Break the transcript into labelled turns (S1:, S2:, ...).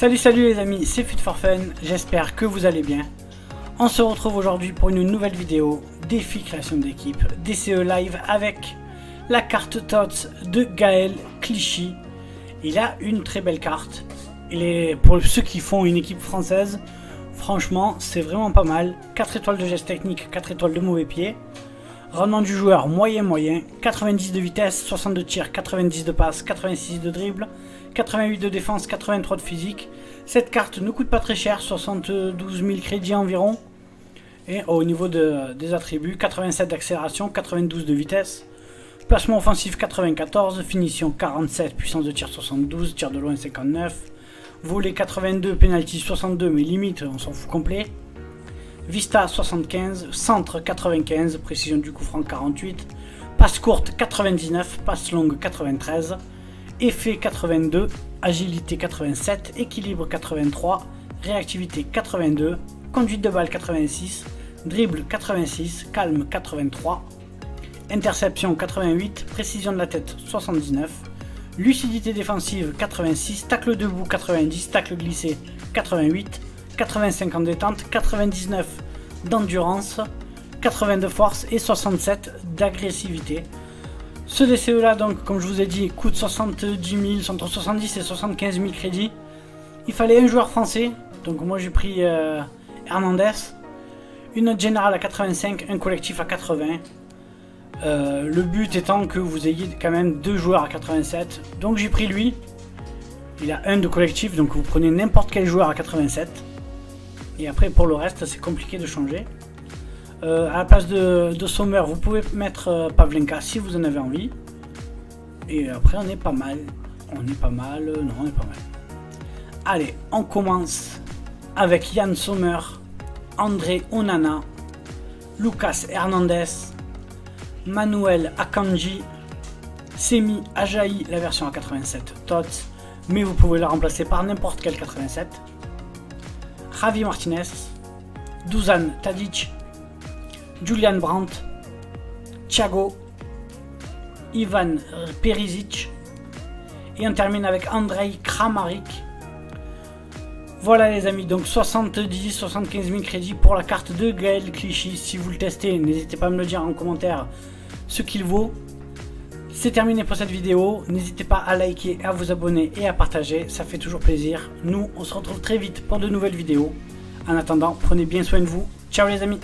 S1: Salut salut les amis, c'est Fit for Fun, j'espère que vous allez bien. On se retrouve aujourd'hui pour une nouvelle vidéo défi création d'équipe DCE live avec la carte TOTS de Gaël Clichy. Il a une très belle carte. Pour ceux qui font une équipe française, franchement, c'est vraiment pas mal. 4 étoiles de geste technique, 4 étoiles de mauvais pied. Rendement du joueur moyen moyen, 90 de vitesse, 62 de tir, 90 de passe, 86 de dribble, 88 de défense, 83 de physique. Cette carte ne coûte pas très cher, 72 000 crédits environ. Et au niveau des attributs, 87 d'accélération, 92 de vitesse, placement offensif 94, finition 47, puissance de tir 72, tir de loin 59, volet 82, penalty 62, mais limite on s'en fout complet. Vista 75, centre 95, précision du coup franc 48, passe courte 99, passe longue 93, effet 82, agilité 87, équilibre 83, réactivité 82, conduite de balle 86, dribble 86, calme 83, interception 88, précision de la tête 79, lucidité défensive 86, tacle debout 90, tacle glissé 88, 85 en détente, 99 d'endurance, 80 de force et 67 d'agressivité. Ce DCE là, donc, comme je vous ai dit, coûte 70 000, entre 70 et 75 000 crédits. Il fallait un joueur français, donc moi j'ai pris euh, Hernandez, une note générale à 85, un collectif à 80. Euh, le but étant que vous ayez quand même deux joueurs à 87, donc j'ai pris lui. Il a un de collectif, donc vous prenez n'importe quel joueur à 87. Et après, pour le reste, c'est compliqué de changer. Euh, à la place de, Sommer, vous pouvez mettre euh, Pavlenka si vous en avez envie. Et après, on est pas mal. On est pas mal. Euh, non, on est pas mal. Allez, on commence avec Yann Sommer, André Onana, Lucas Hernandez, Manuel Akanji, Semi Ajaï, la version à 87 TOTS, mais vous pouvez la remplacer par n'importe quel 87. Javi Martinez, Dusan Tadic, Julian Brandt, Thiago, Ivan Perisic et on termine avec Andrei Kramaric. Voilà les amis, donc 70-75 000 crédits pour la carte de Gaël Clichy. Si vous le testez, n'hésitez pas à me le dire en commentaire ce qu'il vaut. C'est terminé pour cette vidéo. N'hésitez pas à liker, à vous abonner et à partager. Ça fait toujours plaisir. Nous, on se retrouve très vite pour de nouvelles vidéos. En attendant, prenez bien soin de vous. Ciao les amis